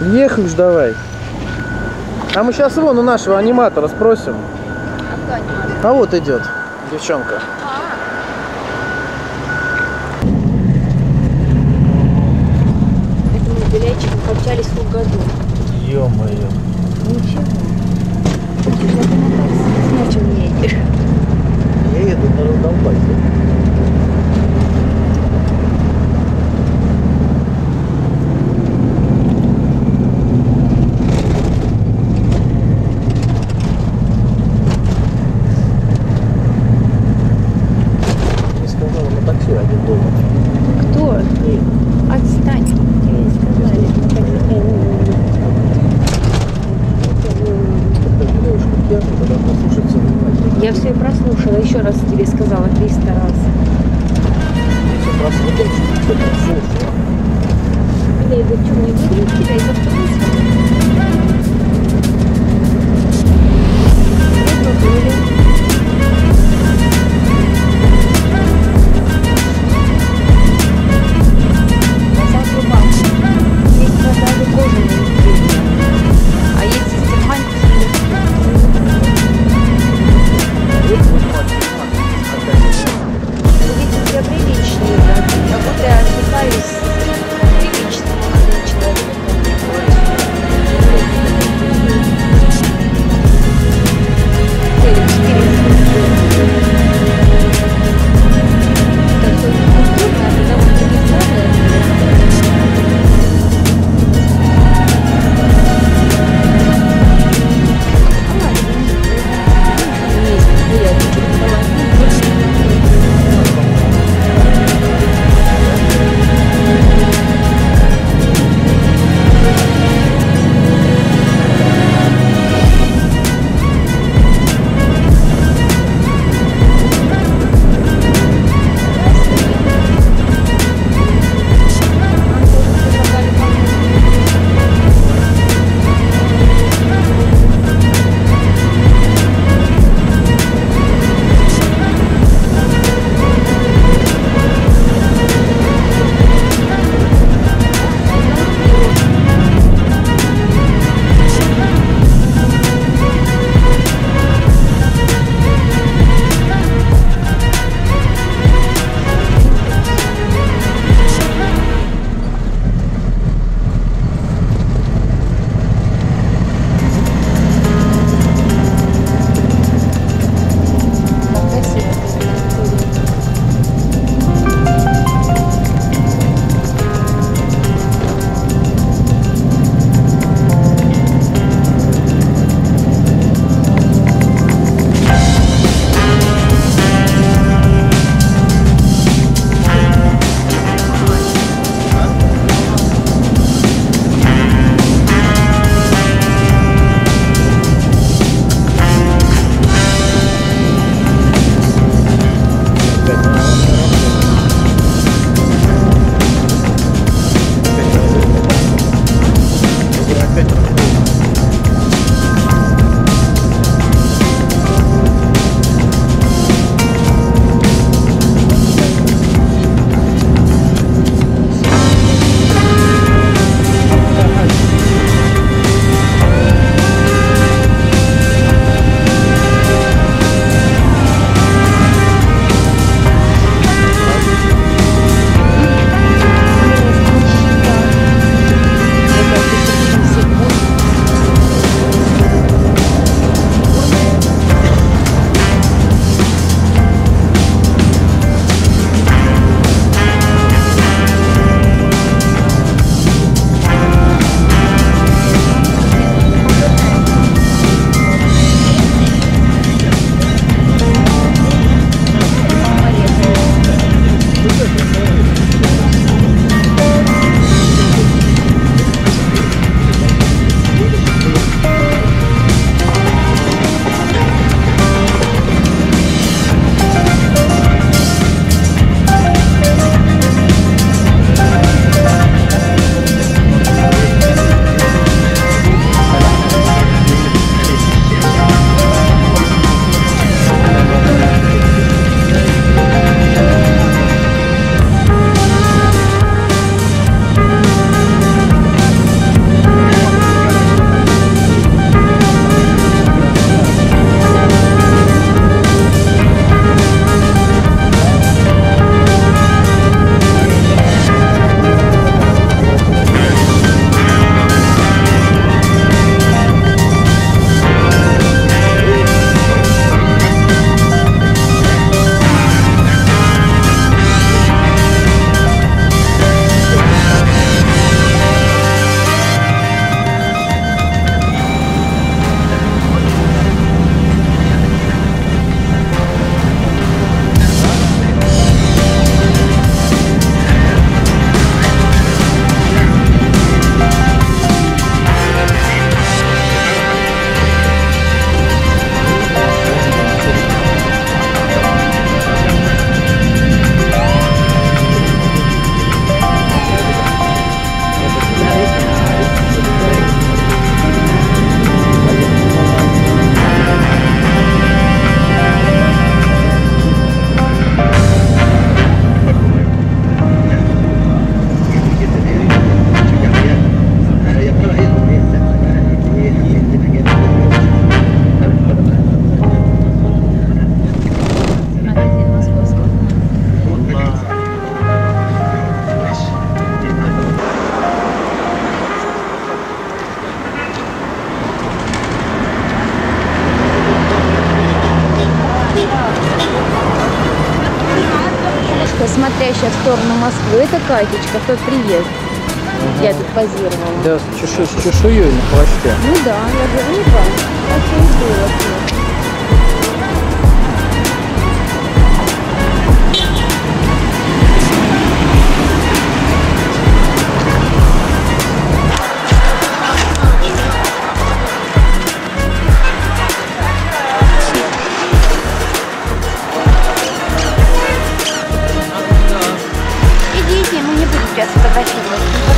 Ехай уж давай. А мы сейчас вон у нашего аниматора спросим. А? А вот идет девчонка. Это мы с Белячиком пообщались в году. Ё-моё. Ничего. Почему ты на не едешь? Я еду на раздолбайке. 那个，去年的那个。Смотрящая в сторону Москвы. Это Катечка, в тот приезд. Я тут позировала. Да, с, чешу- с чешуей на хвосте. Ну да, я говорю, ну да. Так и было. Тебя сфотографировать.